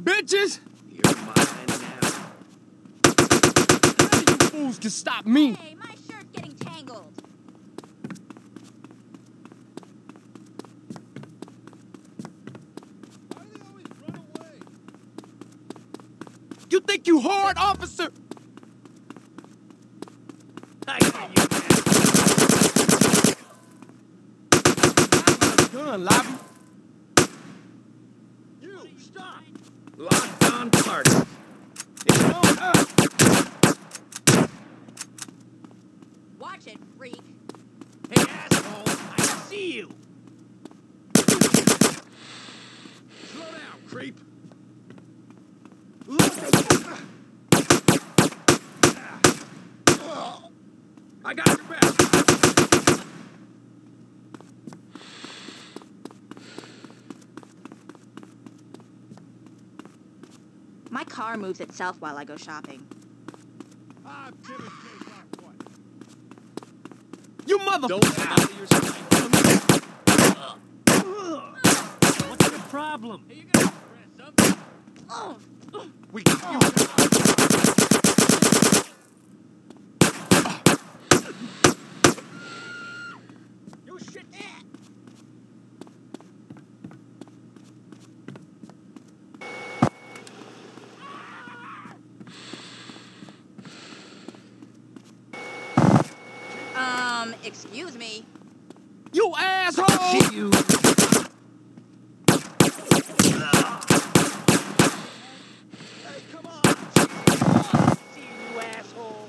bitches. You're mine now. None of you fools can stop me. Hey, my shirt's getting tangled. Why do they always run away? You think you hard, officer? I got you, man. Gun, Lobby. You, stop! Locked on target. It's on up. Watch it, freak. Hey, asshole, I see you. Slow down, creep. Ah. Ah. I got your back. My car moves itself while I go shopping. I'm Timmy J. Rockwood. You mother. Don't out of your sight. What's your problem? Hey, you gotta press something. Oh, We got you. You shit. um, excuse me. You asshole. you. Hey, come on. See you, asshole.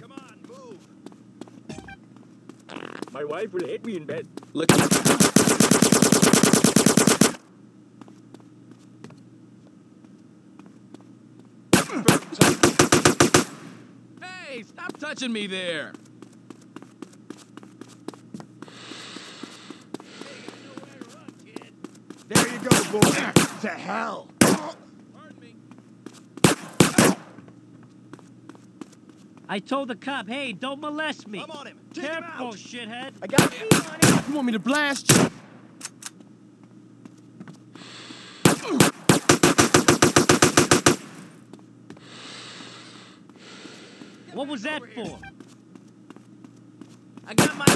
Come on, move. My wife will hate me in bed. Look. Hey, stop touching me there. There you go, boy. To hell. I told the cop, hey, don't molest me. I'm on him. Take him Careful, out. shithead. I got you. You want me to blast you? What was that for? I got my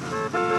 Música